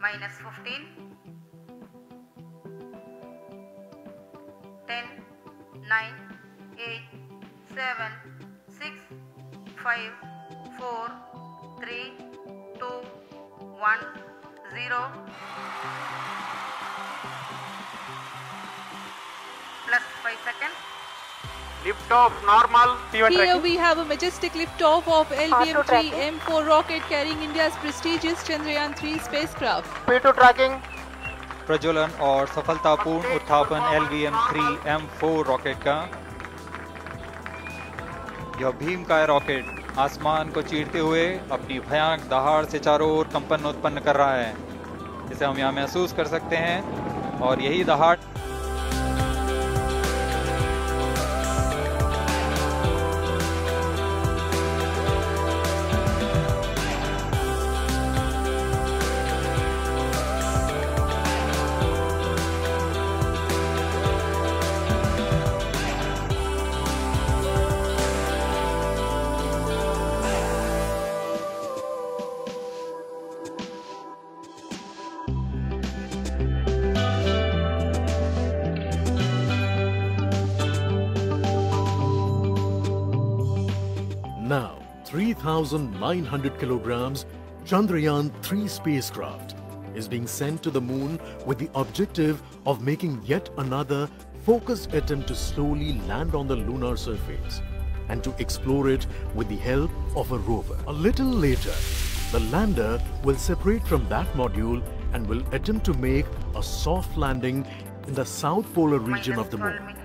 minus 15 10 9 8 7 6 5 4 3 2 1 0 plus 5 seconds Lift off normal. Here tracking. we have a majestic liftoff of LVM-3 M4 rocket carrying India's prestigious Chandrayaan-3 spacecraft. P2 tracking. प्रज्वलन और सफलतापूर्ण उत्थापन L V M three M four rocket का यह भीम का rocket आसमान को चीरते हुए अपनी भयानक दहाड़ से चारों ओर कंपन उत्पन्न कर रहा है इसे हम यहाँ महसूस कर सकते हैं और यही दहाड़ Now, 3,900 kilograms Chandrayaan 3 spacecraft is being sent to the moon with the objective of making yet another focused attempt to slowly land on the lunar surface and to explore it with the help of a rover. A little later, the lander will separate from that module and will attempt to make a soft landing in the south polar region of the moon.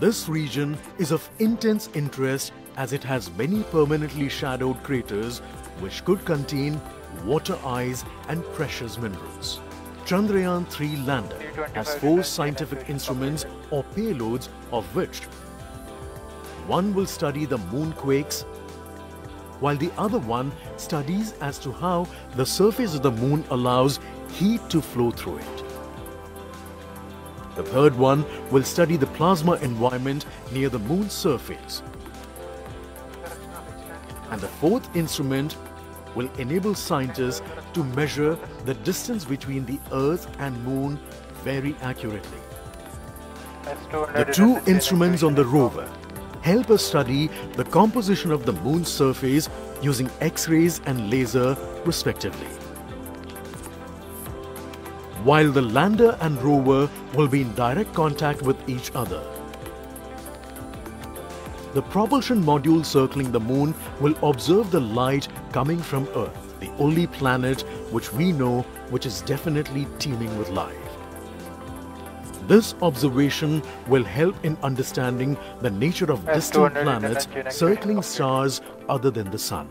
This region is of intense interest as it has many permanently shadowed craters which could contain water ice and precious minerals. Chandrayaan 3 lander has four scientific instruments or payloads of which one will study the moonquakes while the other one studies as to how the surface of the moon allows heat to flow through it. The third one will study the plasma environment near the moon's surface. And the fourth instrument will enable scientists to measure the distance between the Earth and Moon very accurately. The two instruments on the rover help us study the composition of the moon's surface using X-rays and laser respectively. While the lander and rover will be in direct contact with each other. The propulsion module circling the moon will observe the light coming from Earth, the only planet which we know which is definitely teeming with life. This observation will help in understanding the nature of distant planets circling stars other than the Sun.